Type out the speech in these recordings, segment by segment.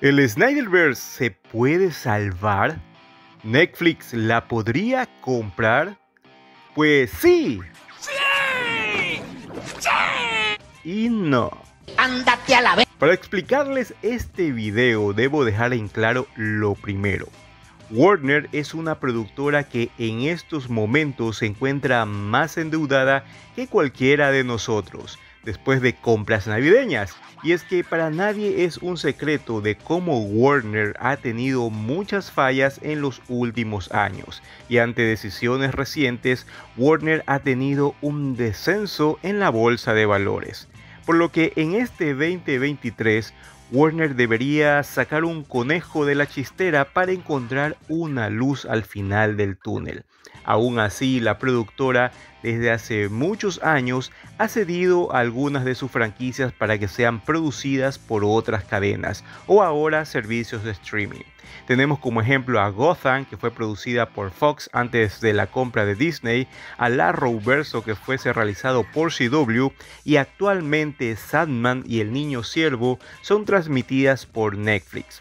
¿El Snyderverse se puede salvar? ¿Netflix la podría comprar? Pues sí. ¡Sí! ¡Sí! Y no. ¡Ándate a la vez! Para explicarles este video debo dejar en claro lo primero. Warner es una productora que en estos momentos se encuentra más endeudada que cualquiera de nosotros después de compras navideñas. Y es que para nadie es un secreto de cómo Warner ha tenido muchas fallas en los últimos años. Y ante decisiones recientes, Warner ha tenido un descenso en la bolsa de valores. Por lo que en este 2023, Warner debería sacar un conejo de la chistera para encontrar una luz al final del túnel. Aún así, la productora desde hace muchos años ha cedido algunas de sus franquicias para que sean producidas por otras cadenas o ahora servicios de streaming. Tenemos como ejemplo a Gotham, que fue producida por Fox antes de la compra de Disney, a La Verso, que fuese realizado por CW, y actualmente Sandman y El Niño Siervo son transmitidas por Netflix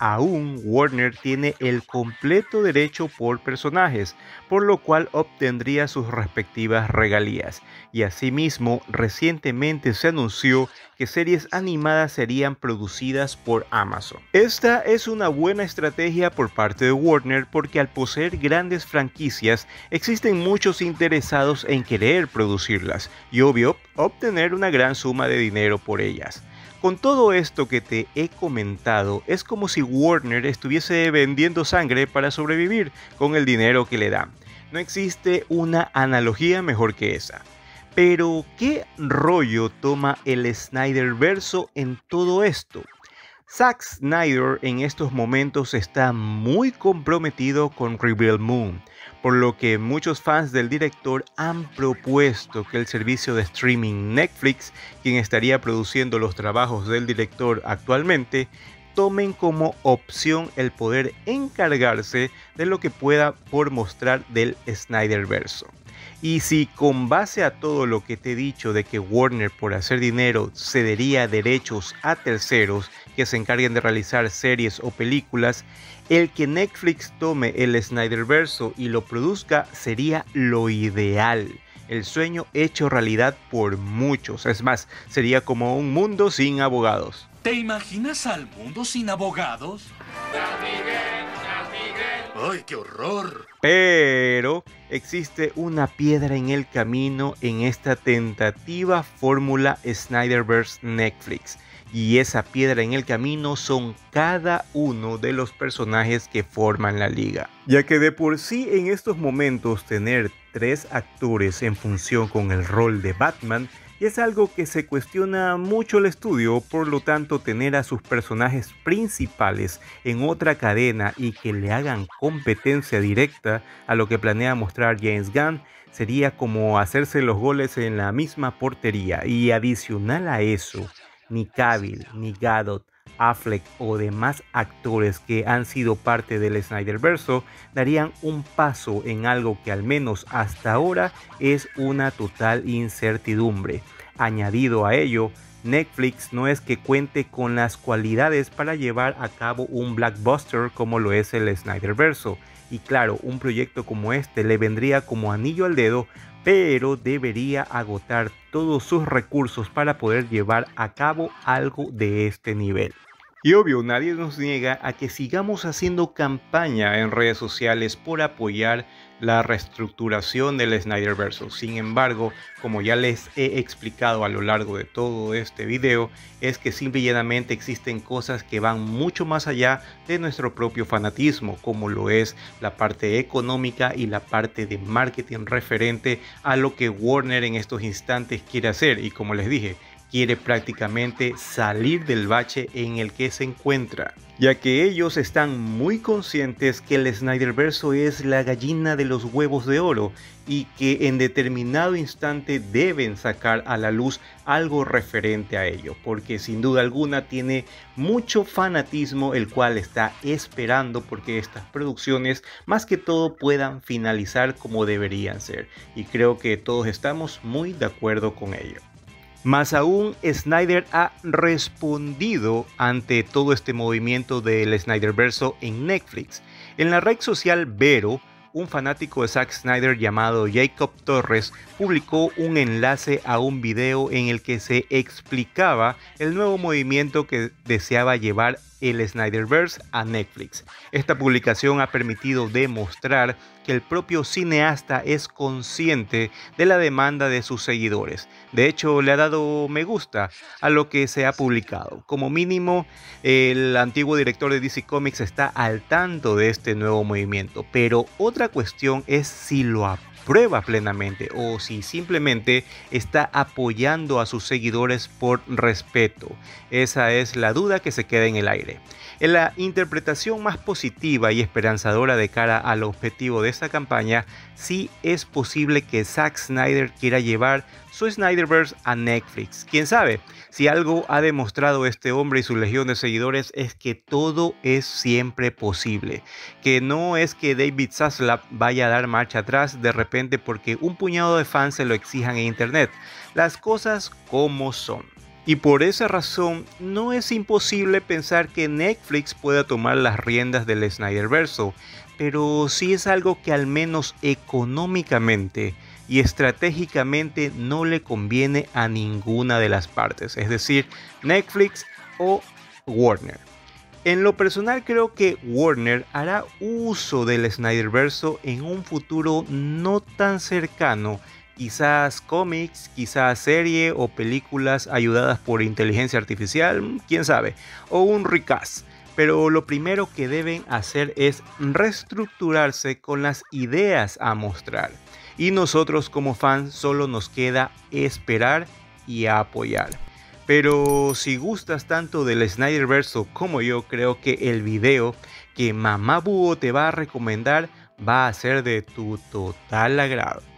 aún Warner tiene el completo derecho por personajes, por lo cual obtendría sus respectivas regalías. Y asimismo, recientemente se anunció que series animadas serían producidas por Amazon. Esta es una buena estrategia por parte de Warner porque al poseer grandes franquicias existen muchos interesados en querer producirlas y obvio obtener una gran suma de dinero por ellas. Con todo esto que te he comentado, es como si Warner estuviese vendiendo sangre para sobrevivir con el dinero que le dan. No existe una analogía mejor que esa. Pero, ¿qué rollo toma el Snyder verso en todo esto? Zack Snyder en estos momentos está muy comprometido con Rebuild Moon, por lo que muchos fans del director han propuesto que el servicio de streaming Netflix, quien estaría produciendo los trabajos del director actualmente, tomen como opción el poder encargarse de lo que pueda por mostrar del Snyder verso. Y si con base a todo lo que te he dicho de que Warner por hacer dinero cedería derechos a terceros que se encarguen de realizar series o películas, el que Netflix tome el Snyderverso y lo produzca sería lo ideal. El sueño hecho realidad por muchos. Es más, sería como un mundo sin abogados. ¿Te imaginas al mundo sin abogados? ¡Ay, qué horror! Pero existe una piedra en el camino en esta tentativa fórmula Snyderverse Netflix y esa piedra en el camino son cada uno de los personajes que forman la liga. Ya que de por sí en estos momentos tener tres actores en función con el rol de Batman es algo que se cuestiona mucho el estudio, por lo tanto tener a sus personajes principales en otra cadena y que le hagan competencia directa a lo que planea mostrar James Gunn sería como hacerse los goles en la misma portería. Y adicional a eso ni Cavill, ni Gadot, Affleck o demás actores que han sido parte del Snyderverso darían un paso en algo que al menos hasta ahora es una total incertidumbre. Añadido a ello, Netflix no es que cuente con las cualidades para llevar a cabo un blockbuster como lo es el Snyderverso. Y claro, un proyecto como este le vendría como anillo al dedo pero debería agotar todos sus recursos para poder llevar a cabo algo de este nivel. Y obvio, nadie nos niega a que sigamos haciendo campaña en redes sociales por apoyar la reestructuración del Snyderverse. Sin embargo, como ya les he explicado a lo largo de todo este video, es que simple y llanamente existen cosas que van mucho más allá de nuestro propio fanatismo, como lo es la parte económica y la parte de marketing referente a lo que Warner en estos instantes quiere hacer. Y como les dije, quiere prácticamente salir del bache en el que se encuentra, ya que ellos están muy conscientes que el Snyderverso es la gallina de los huevos de oro y que en determinado instante deben sacar a la luz algo referente a ello, porque sin duda alguna tiene mucho fanatismo el cual está esperando porque estas producciones más que todo puedan finalizar como deberían ser y creo que todos estamos muy de acuerdo con ello. Más aún, Snyder ha respondido ante todo este movimiento del Snyderverso en Netflix. En la red social Vero, un fanático de Zack Snyder llamado Jacob Torres publicó un enlace a un video en el que se explicaba el nuevo movimiento que deseaba llevar el Snyderverse a Netflix. Esta publicación ha permitido demostrar que el propio cineasta es consciente de la demanda de sus seguidores. De hecho, le ha dado me gusta a lo que se ha publicado. Como mínimo, el antiguo director de DC Comics está al tanto de este nuevo movimiento. Pero otra cuestión es si lo aprueba plenamente o si simplemente está apoyando a sus seguidores por respeto. Esa es la duda que se queda en el aire. En la interpretación más positiva y esperanzadora de cara al objetivo de esta campaña, sí es posible que Zack Snyder quiera llevar su Snyderverse a Netflix. Quién sabe, si algo ha demostrado este hombre y su legión de seguidores es que todo es siempre posible. Que no es que David Zaslav vaya a dar marcha atrás de repente porque un puñado de fans se lo exijan en internet. Las cosas como son. Y por esa razón no es imposible pensar que Netflix pueda tomar las riendas del Snyderverso, pero sí es algo que al menos económicamente y estratégicamente no le conviene a ninguna de las partes, es decir, Netflix o Warner. En lo personal creo que Warner hará uso del Snyderverso en un futuro no tan cercano quizás cómics, quizás serie o películas ayudadas por inteligencia artificial, quién sabe, o un recast. Pero lo primero que deben hacer es reestructurarse con las ideas a mostrar. Y nosotros como fans solo nos queda esperar y apoyar. Pero si gustas tanto del Snyderverse como yo, creo que el video que Mamá Búho te va a recomendar va a ser de tu total agrado.